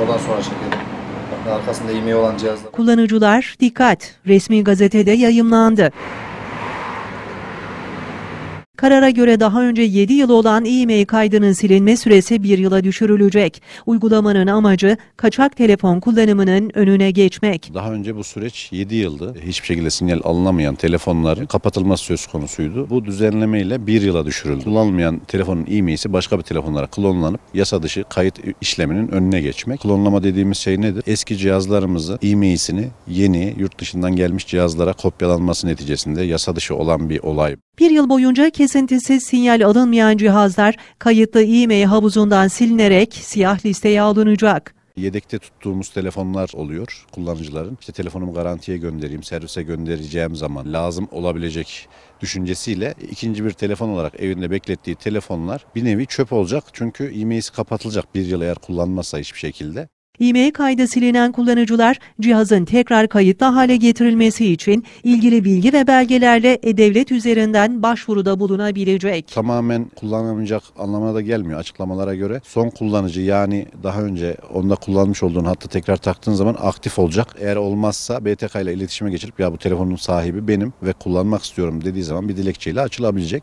Oradan sonra çekelim. Arkasında e-mail olan cihazlar. Kullanıcılar dikkat, resmi gazetede yayımlandı. Karara göre daha önce 7 yıl olan e-mail kaydının silinme süresi 1 yıla düşürülecek. Uygulamanın amacı kaçak telefon kullanımının önüne geçmek. Daha önce bu süreç 7 yıldı. Hiçbir şekilde sinyal alınamayan telefonların kapatılması söz konusuydu. Bu düzenlemeyle 1 yıla düşürüldü. Kullanılmayan telefonun e-mail'si başka bir telefonlara klonlanıp yasa dışı kayıt işleminin önüne geçmek. Klonlama dediğimiz şey nedir? Eski cihazlarımızı e-mail'sini yeni yurt dışından gelmiş cihazlara kopyalanması neticesinde yasa dışı olan bir olay. Bir yıl boyunca kesintisiz sinyal alınmayan cihazlar kayıtlı e-mail havuzundan silinerek siyah listeye alınacak. Yedekte tuttuğumuz telefonlar oluyor kullanıcıların. İşte telefonumu garantiye göndereyim, servise göndereceğim zaman lazım olabilecek düşüncesiyle ikinci bir telefon olarak evinde beklettiği telefonlar bir nevi çöp olacak. Çünkü e-mail'si kapatılacak bir yıl eğer kullanmazsa hiçbir şekilde. E-mail kaydı silinen kullanıcılar cihazın tekrar kayıtlı hale getirilmesi için ilgili bilgi ve belgelerle e-devlet üzerinden başvuruda bulunabilecek. Tamamen kullanamayacak anlamına da gelmiyor açıklamalara göre. Son kullanıcı yani daha önce onda kullanmış olduğun hattı tekrar taktığın zaman aktif olacak. Eğer olmazsa BTK ile iletişime geçirip ya bu telefonun sahibi benim ve kullanmak istiyorum dediği zaman bir dilekçeyle açılabilecek.